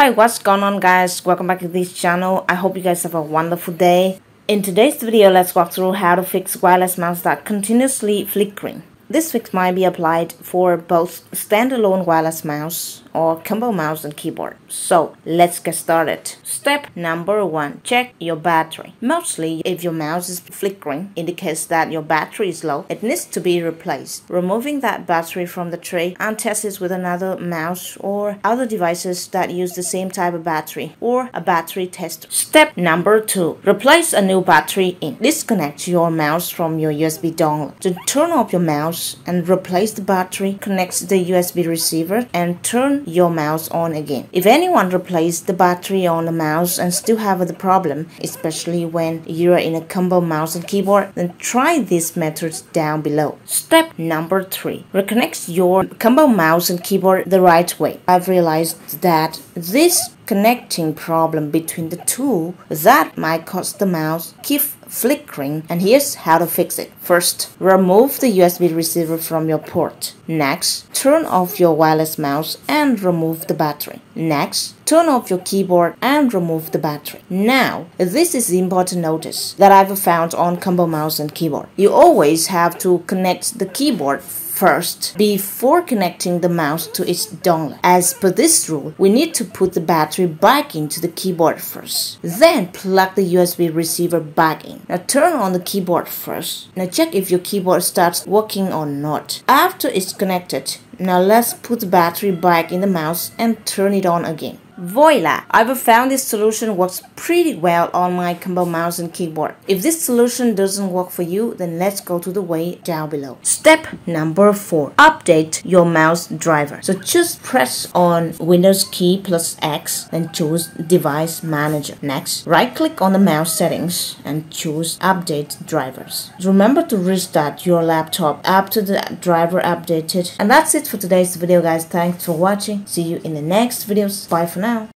Hi, what's going on guys? Welcome back to this channel. I hope you guys have a wonderful day. In today's video, let's walk through how to fix wireless mouse that continuously flickering. This fix might be applied for both standalone wireless mouse or combo mouse and keyboard. So let's get started. Step number one, check your battery. Mostly if your mouse is flickering indicates that your battery is low. It needs to be replaced. Removing that battery from the tray and test it with another mouse or other devices that use the same type of battery or a battery tester. Step number two, replace a new battery in. Disconnect your mouse from your USB dongle. To turn off your mouse mouse and replace the battery, connect the USB receiver and turn your mouse on again. If anyone replaced the battery on the mouse and still have the problem, especially when you're in a combo mouse and keyboard, then try these methods down below. Step number 3. Reconnect your combo mouse and keyboard the right way. I've realized that this connecting problem between the two that might cause the mouse keep flickering and here's how to fix it. First, remove the USB receiver from your port. Next, turn off your wireless mouse and remove the battery. Next, turn off your keyboard and remove the battery. Now, this is the important notice that I've found on combo mouse and keyboard. You always have to connect the keyboard first before connecting the mouse to its dongle. As per this rule, we need to put the battery back into the keyboard first. Then plug the USB receiver back in. Now turn on the keyboard first. Now check if your keyboard starts working or not. After it's connected, now let's put the battery back in the mouse and turn it on again. Voila! I've found this solution works pretty well on my combo mouse and keyboard. If this solution doesn't work for you, then let's go to the way down below. Step number 4. Update your mouse driver. So just press on Windows key plus X and choose Device Manager. Next, right click on the mouse settings and choose Update Drivers. Remember to restart your laptop after the driver updated. And that's it for today's video guys. Thanks for watching. See you in the next videos. Bye for now. não?